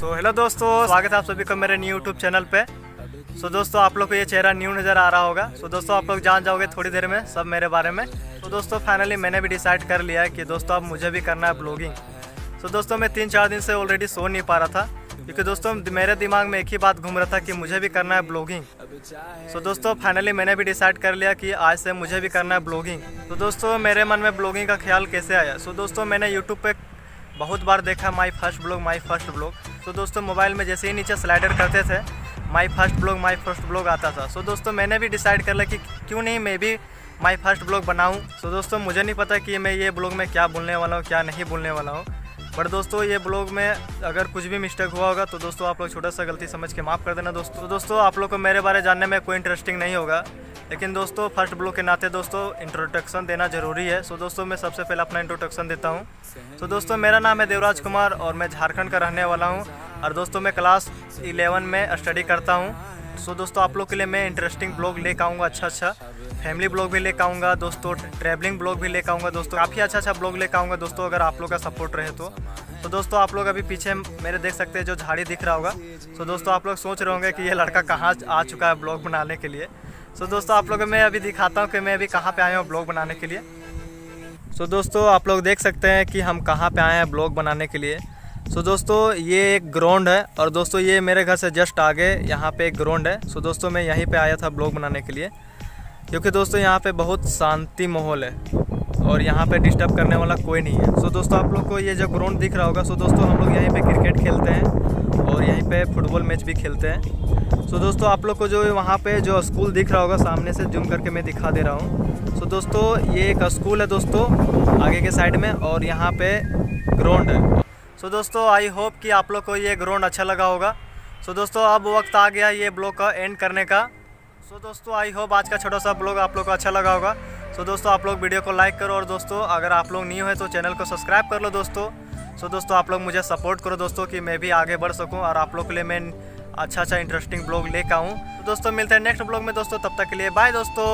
Hello दोस्तों स्वागत है आप सभी का मेरे न्यू यूट्यूब चैनल पे। सो so, दोस्तों आप लोग को ये चेहरा न्यू नज़र आ रहा होगा। सो so, दोस्तों आप लोग जान जाओगे थोड़ी देर में सब मेरे बारे में। तो so, दोस्तों फाइनली मैंने भी डिसाइड कर लिया है कि दोस्तों अब मुझे भी करना है ब्लॉगिंग सो so, दोस्तों मैं तीन चार दिन से ऑलरेडी सो नहीं पा रहा था क्योंकि दोस्तों मेरे दिमाग में एक ही बात घूम रहा था कि मुझे भी करना है ब्लॉगिंग सो so, दोस्तों फाइनली मैंने भी डिसाइड कर लिया कि आज से मुझे भी करना है ब्लॉगिंग तो so, दोस्तों मेरे मन में ब्लॉगिंग का ख्याल कैसे आया? सो so, दोस्तों मैंने यूट्यूब पे बहुत बार देखा my first blog my first blog तो दोस्तों मोबाइल में जैसे ही नीचे स्लाइडर करते थे my first blog my first blog आता था। सो दोस्तों, मैंने भी डिसाइड कर लिया कि क्यों नहीं मैं भी माई फ़र्स्ट ब्लॉग बनाऊँ। सो दोस्तों, मुझे नहीं पता कि मैं ये ब्लॉग में क्या बोलने वाला हूँ, क्या नहीं बोलने वाला हूँ। बट दोस्तों, ये ब्लॉग में अगर कुछ भी मिस्टेक हुआ होगा तो दोस्तों आप लोग छोटा सा गलती समझ के माफ़ कर देना दोस्तों। दोस्तों, आप लोग को मेरे बारे जानने में कोई इंटरेस्टिंग नहीं होगा। लेकिन दोस्तों फ़र्स्ट ब्लॉग के नाते दोस्तों इंट्रोडक्शन देना ज़रूरी है। सो दोस्तों, मैं सबसे पहले अपना इंट्रोडक्शन देता हूँ। तो दोस्तों, मेरा नाम है देवराज कुमार और मैं झारखंड का रहने वाला हूँ। और दोस्तों, मैं क्लास इलेवन में स्टडी करता हूँ। सो दोस्तों, आप लोग के लिए मैं इंटरेस्टिंग ब्लॉग लेकर आऊँगा अच्छा अच्छा फैमिली ब्लॉग भी लेकर आऊँगा दोस्तों ट्रैवलिंग ब्लॉग भी लेकर आऊँगा दोस्तों। काफ़ी अच्छा अच्छा ब्लॉग लेकर आऊँगा दोस्तों अगर आप लोग का सपोर्ट रहे तो। तो दोस्तों आप लोग अभी पीछे मेरे देख सकते हैं जो झाड़ी दिख रहा होगा। तो दोस्तों आप लोग सोच रहे होंगे कि ये लड़का कहाँ आ चुका है ब्लॉग बनाने के लिए। सो दोस्तों आप लोग मैं अभी दिखाता हूँ कि मैं अभी कहाँ पे आया हूँ ब्लॉग बनाने के लिए। सो दोस्तों आप लोग देख सकते हैं कि हम कहाँ पे आए हैं ब्लॉग बनाने के लिए। सो so, दोस्तों ये एक ग्राउंड है और दोस्तों ये मेरे घर से जस्ट आगे यहाँ पे एक ग्राउंड है। सो so, दोस्तों मैं यहीं पे आया था ब्लॉग बनाने के लिए। क्योंकि दोस्तों यहाँ पे बहुत शांति माहौल है और यहाँ पे डिस्टर्ब करने वाला कोई नहीं है। सो दोस्तों आप लोग को ये जो ग्राउंड दिख रहा होगा सो दोस्तों हम लोग यहीं पे क्रिकेट खेलते हैं और यहीं पे फुटबॉल मैच भी खेलते हैं। सो दोस्तों आप लोग को जो वहाँ पे जो स्कूल दिख रहा होगा, सामने से जूम करके मैं दिखा दे रहा हूँ। सो दोस्तों ये एक स्कूल है दोस्तों, आगे के साइड में और यहाँ पे ग्राउंड है। सो दोस्तों आई होप कि आप लोग को ये ग्राउंड अच्छा लगा होगा। सो दोस्तों अब वक्त आ गया ये ब्लॉग का एंड करने का। सो so, दोस्तों आई होप आज का छोटा सा ब्लॉग आप लोग को अच्छा लगा होगा। सो so, दोस्तों आप लोग वीडियो को लाइक करो और दोस्तों अगर आप लोग न्यू है तो चैनल को सब्सक्राइब कर लो दोस्तों। सो so, दोस्तों आप लोग मुझे सपोर्ट करो दोस्तों कि मैं भी आगे बढ़ सकूँ और आप लोग के लिए मैं अच्छा अच्छा इंटरेस्टिंग ब्लॉग लेकर आऊँ। तो दोस्तों मिलते हैं नेक्स्ट ब्लॉग में दोस्तों तब तक के लिए बाय दोस्तों।